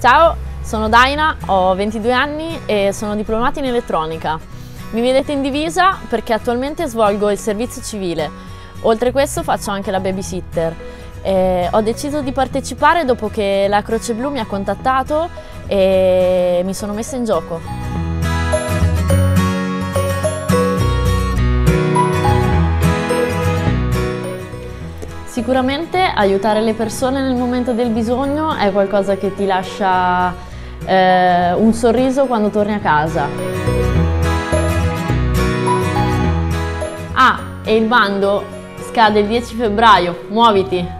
Ciao, sono Daina, ho 22 anni e sono diplomata in elettronica. Mi vedete in divisa perché attualmente svolgo il servizio civile. Oltre a questo faccio anche la babysitter. Eh, ho deciso di partecipare dopo che la Croce Blu mi ha contattato e mi sono messa in gioco. Sicuramente aiutare le persone nel momento del bisogno è qualcosa che ti lascia eh, un sorriso quando torni a casa. Ah, e il bando scade il 10 febbraio, muoviti!